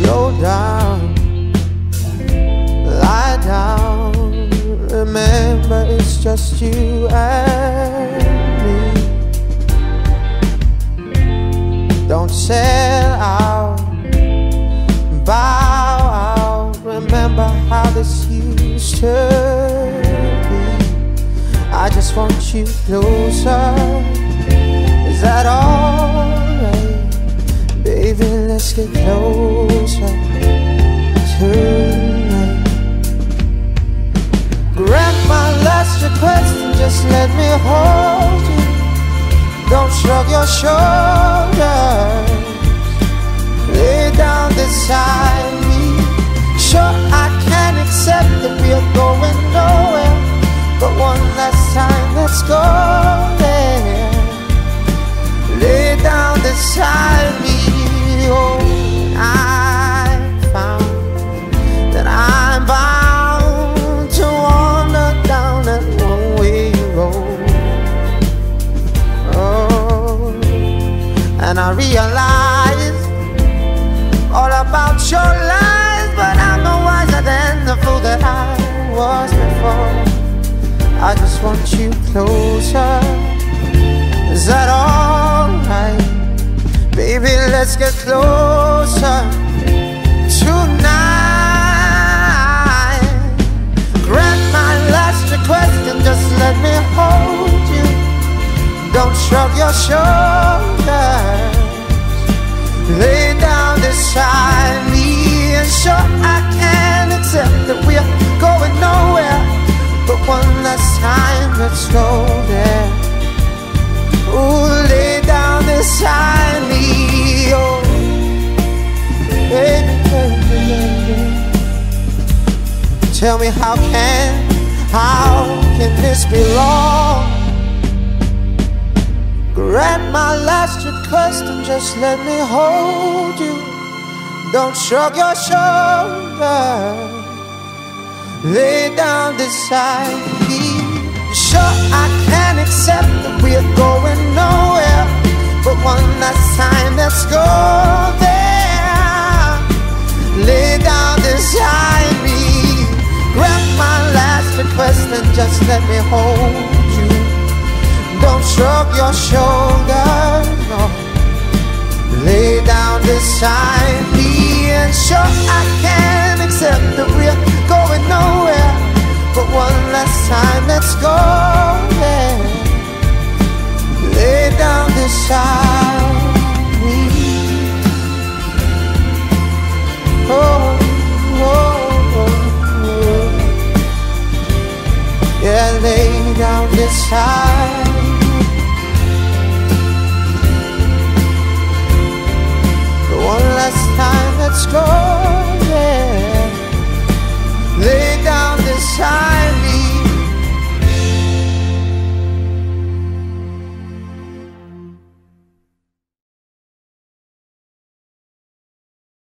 slow down, lie down. Remember, it's just you and me. Don't sell out, bow out. Remember how this used to be. I just want you closer. Is that alright? Baby, let's get closer last just let me hold you. Don't shrug your shoulders. Lay down beside me. Sure, I can accept that we're going nowhere. But one last time, let's go there. Lay down beside me. I realize all about your lies, but I'm no wiser than the fool that I was before. I just want you closer. Is that alright? Baby, let's get closer tonight. Grant my last request and just let me hold you. Don't shrug your shoulders. Tell me how can, how can this be wrong? Grant my last request and just let me hold you. Don't shrug your shoulders. Lay down beside me. Sure, I can accept that we're going nowhere. But one last time, let's go let me hold you. Don't shrug your shoulders, no. Lay down beside me, and sure I can accept the we're going nowhere. But one last time, let's go.